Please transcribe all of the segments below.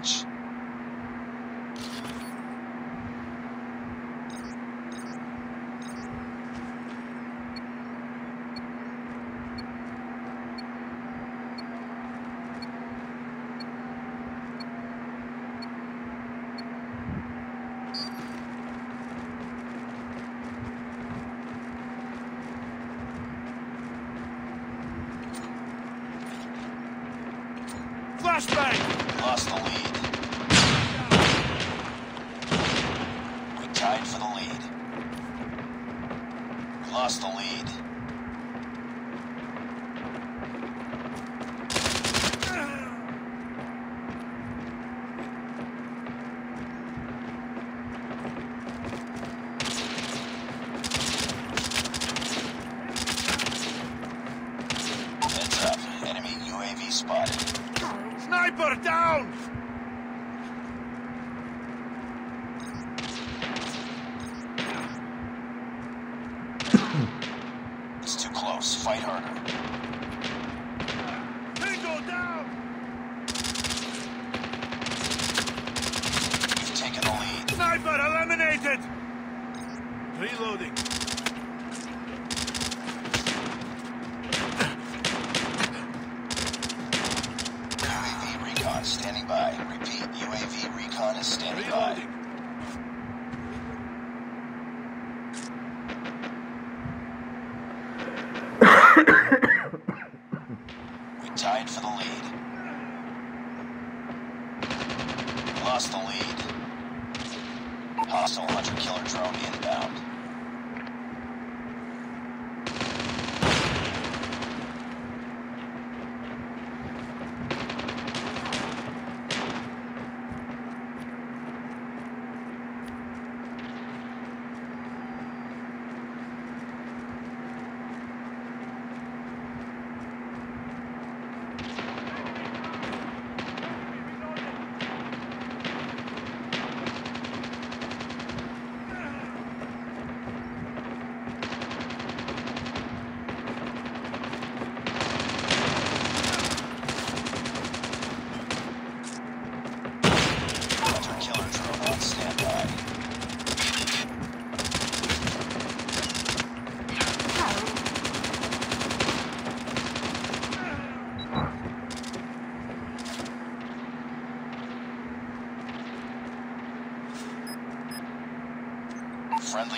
match. flashbang! lost the lead. Sniper eliminated! Reloading.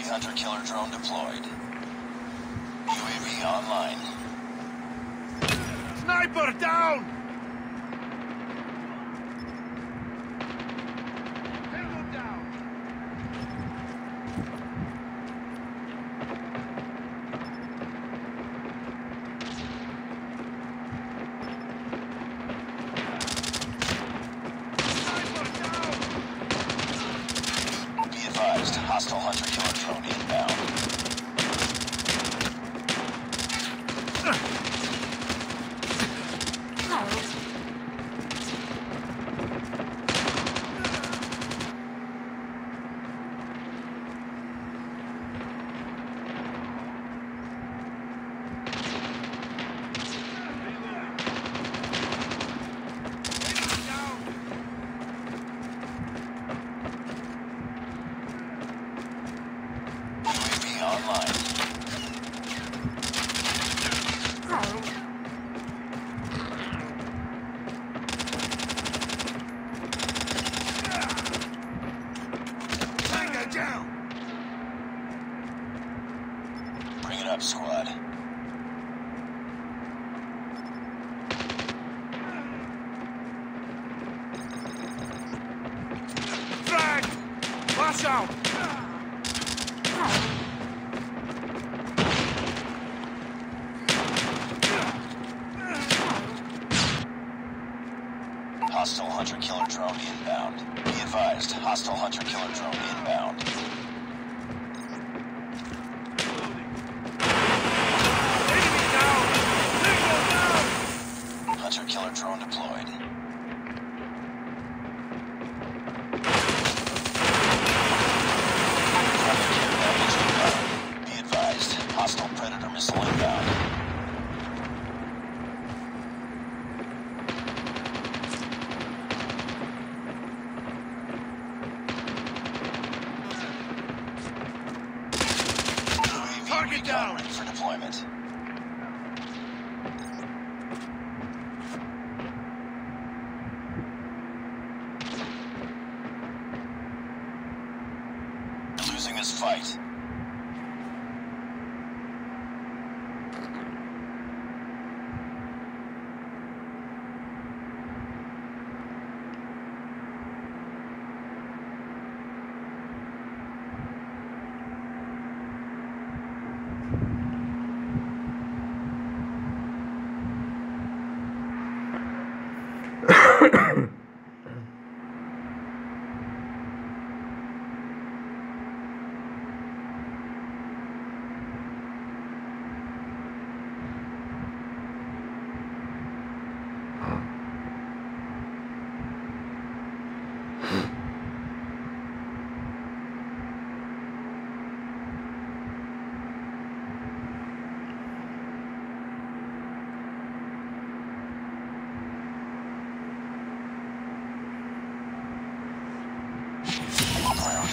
Friendly hunter killer drone deployed. UAV online. Sniper down! up, squad. Frag! Watch out! Hostile hunter-killer drone inbound. Be advised, hostile hunter-killer drone inbound. fight.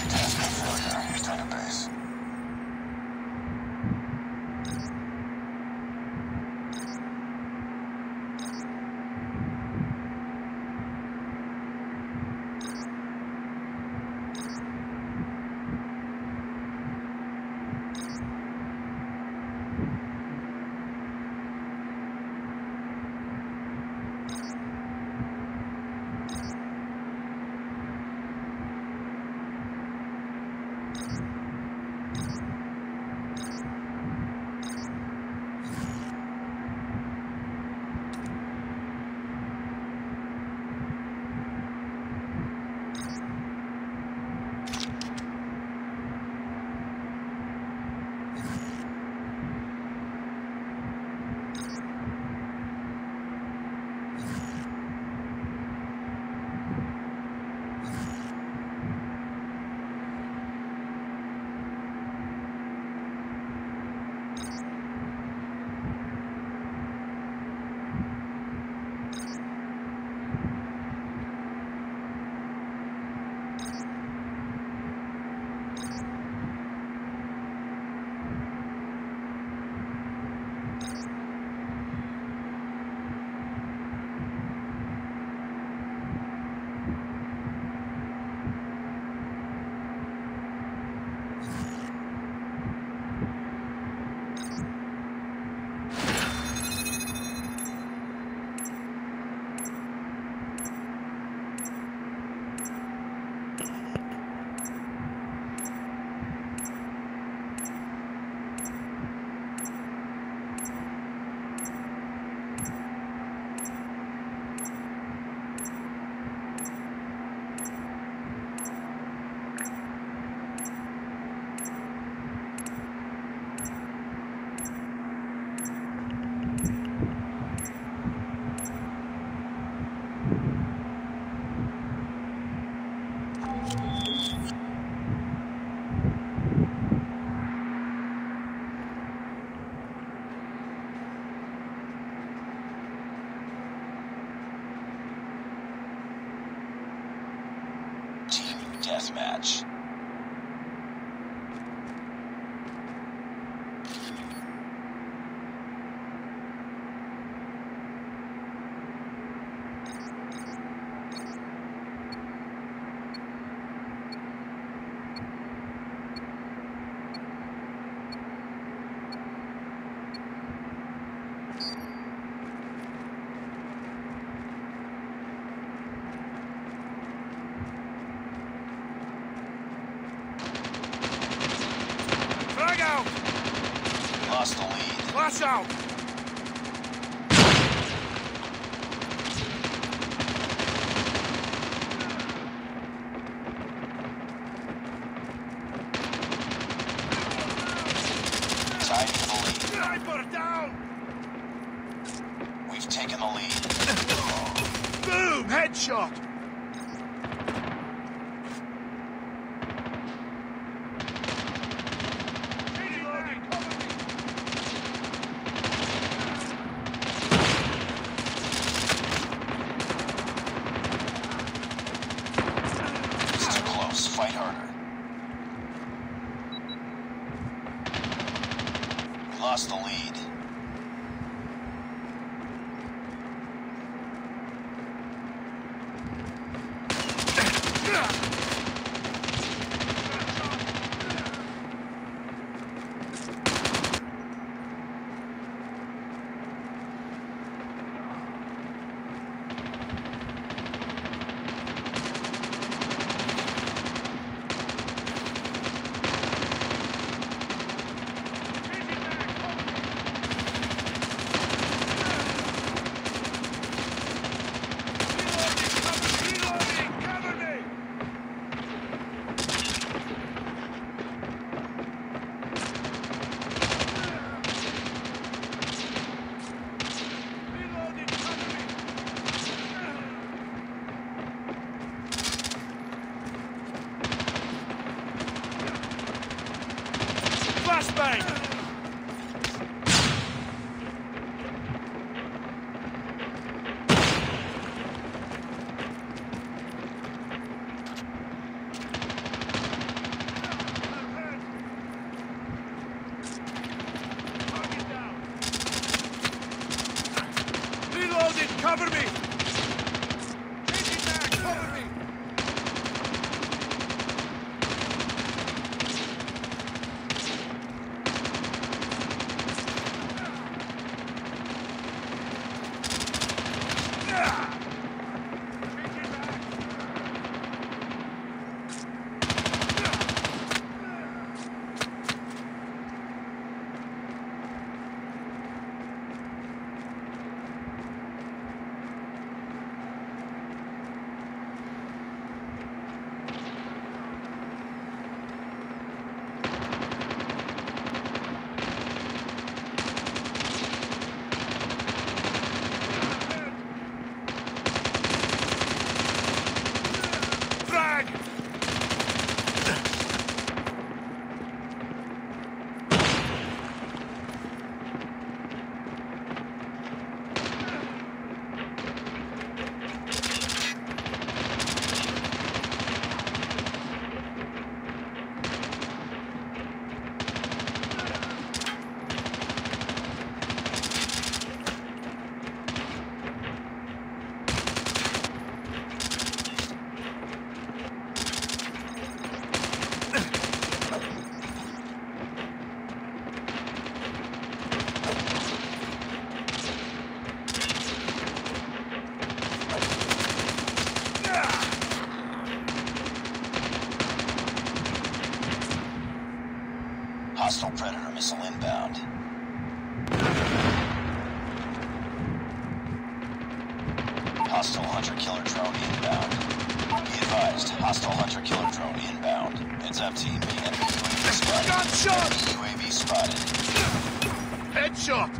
She tasked me failure database. much. Watch out! Cover me! shot!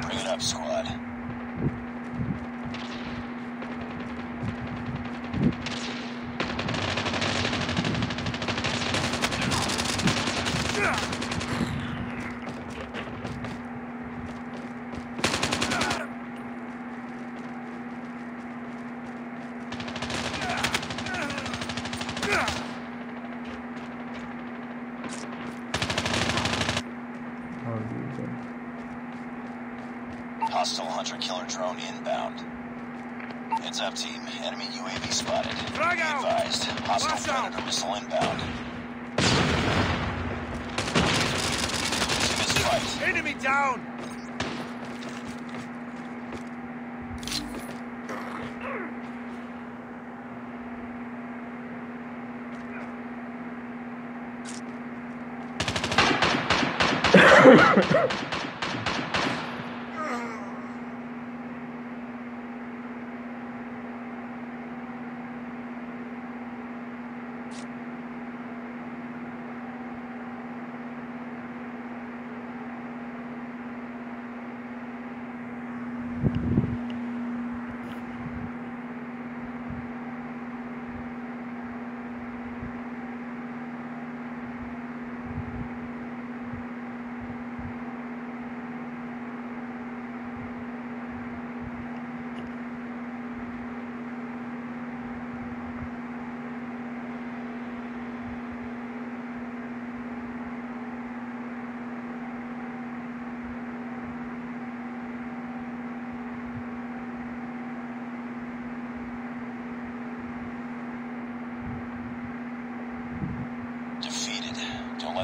Bring it up, squad. down! Ha ha ha!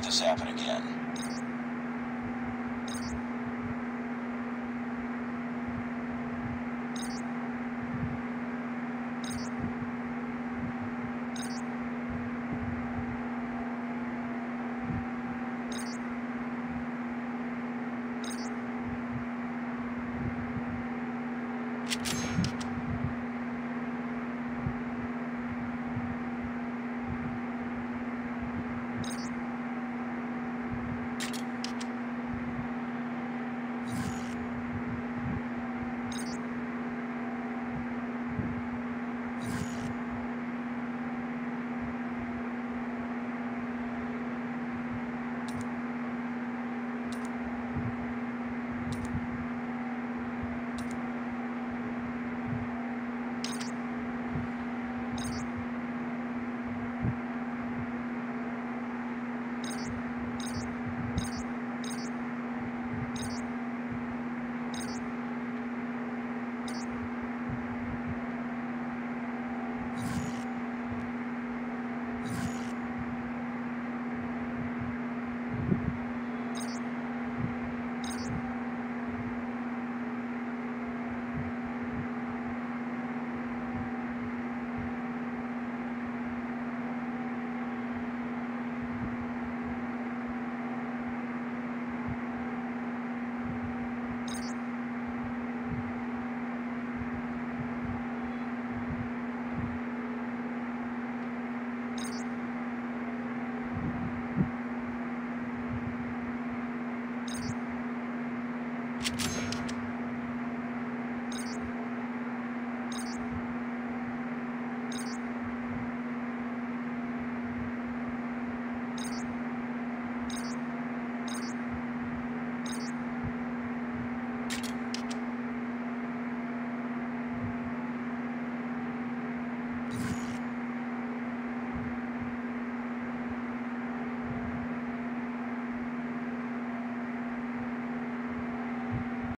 this happen again.